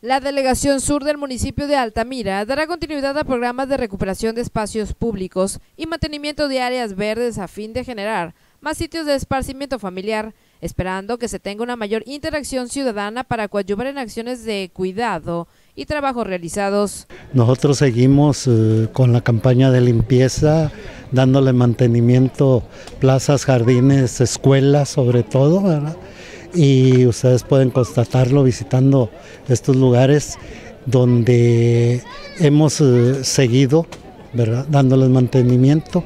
La Delegación Sur del municipio de Altamira dará continuidad a programas de recuperación de espacios públicos y mantenimiento de áreas verdes a fin de generar más sitios de esparcimiento familiar, esperando que se tenga una mayor interacción ciudadana para coadyuvar en acciones de cuidado y trabajos realizados. Nosotros seguimos eh, con la campaña de limpieza, dándole mantenimiento, plazas, jardines, escuelas sobre todo. Y ustedes pueden constatarlo visitando estos lugares donde hemos eh, seguido, ¿verdad? dándoles mantenimiento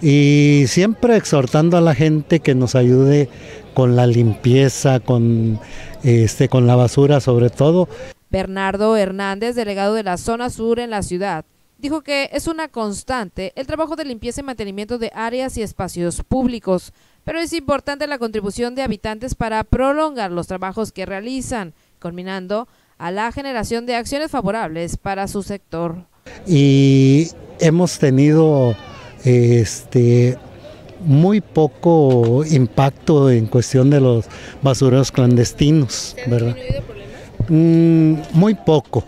y siempre exhortando a la gente que nos ayude con la limpieza, con, este, con la basura sobre todo. Bernardo Hernández, delegado de la zona sur en la ciudad, dijo que es una constante el trabajo de limpieza y mantenimiento de áreas y espacios públicos, pero es importante la contribución de habitantes para prolongar los trabajos que realizan, culminando a la generación de acciones favorables para su sector. Y hemos tenido este muy poco impacto en cuestión de los basureros clandestinos, ¿verdad? Mm, muy poco,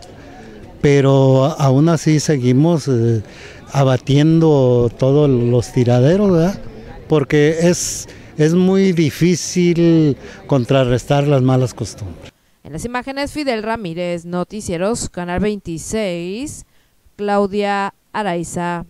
pero aún así seguimos eh, abatiendo todos los tiraderos, ¿verdad? Porque es, es muy difícil contrarrestar las malas costumbres. En las imágenes, Fidel Ramírez, Noticieros, Canal 26, Claudia Araiza.